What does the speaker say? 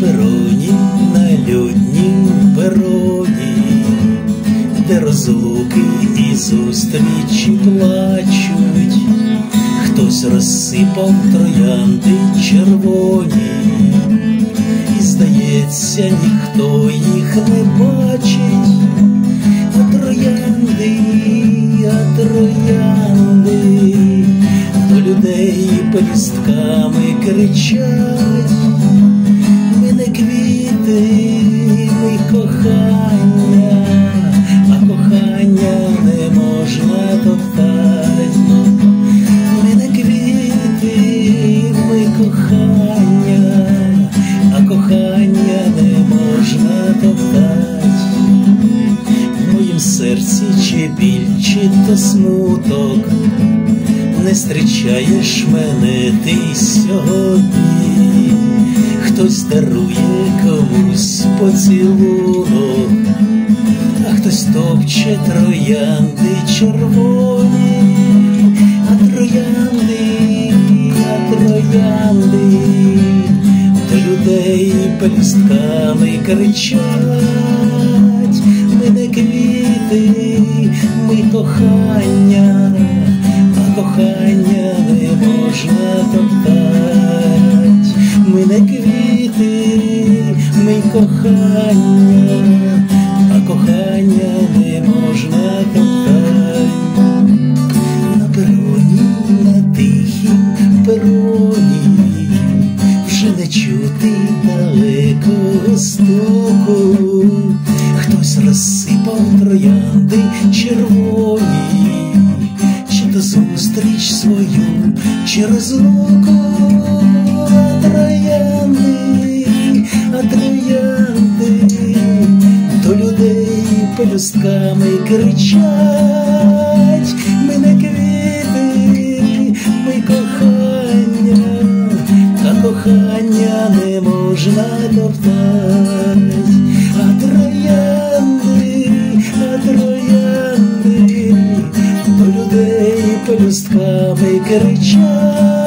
пероні, на людній пероні, де розлуки і зустрічі плачуть, хтось розсипав троянди червоні, і, здається, ніхто їх не бачить, а троянди, а троянди, до людей пелістками кричать ми кохання, а кохання не можна топтать. Ми не квіти, ми кохання, а кохання не можна топтать. В моїм серці чи біль, чи то смуток, не зустрічаєш мене ти сьогодні, хтось дарує комусь поцілунок, а хтось топче троянди червоні, а троянди, а троянди, до людей пелюстками кричать, ми не квіти, ми кохання, а кохання не можна ми не квіти, ми кохання, а кохання не можна топтать. На пероні, на тихім пероні, вже не чути далекого стуку, хтось розсипав троянди червоні, чи то зустріч свою, чи розлуку пелюстками кричать, ми не квіти, ми кохання, а кохання не можна топтать, а троянди, а троянди, до людей пелюстками кричать.